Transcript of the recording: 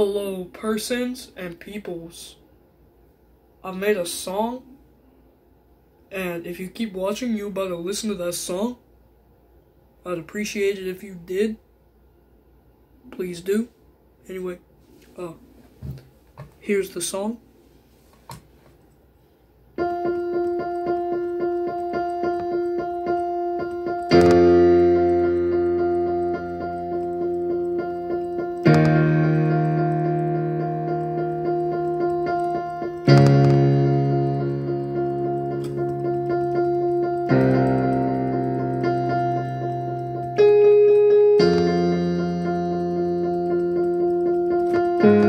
Hello, persons and peoples. I made a song, and if you keep watching, you to listen to that song. I'd appreciate it if you did. Please do. Anyway, uh, here's the song. Ugh.